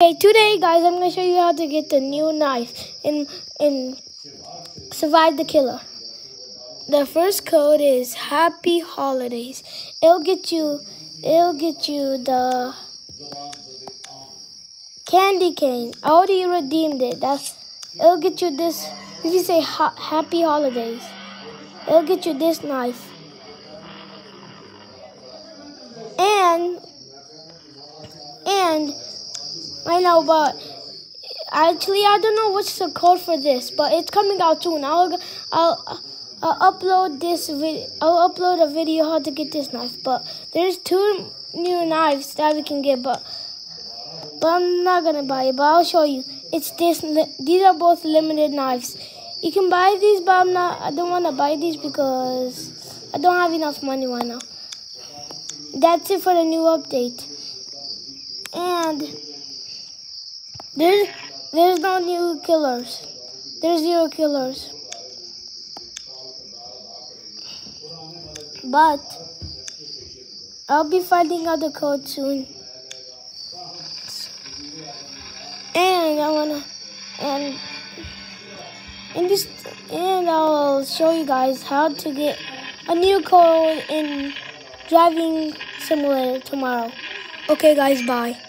Okay, today guys, I'm gonna show you how to get the new knife in in Survive the Killer. The first code is Happy Holidays. It'll get you it'll get you the candy cane. I already redeemed it. That's it'll get you this if you say ha Happy Holidays. It'll get you this knife. And and I know, but actually, I don't know what's the code for this, but it's coming out soon. I'll, I'll, I'll upload this video. I'll upload a video how to get this knife. But there's two new knives that we can get, but but I'm not gonna buy it. But I'll show you. It's this. These are both limited knives. You can buy these, but I'm not. I don't want to buy these because I don't have enough money right now. That's it for the new update. And there's there's no new killers. There's zero killers. But I'll be finding out the code soon. And I wanna and and this and I'll show you guys how to get a new code in driving simulator tomorrow. Okay guys, bye.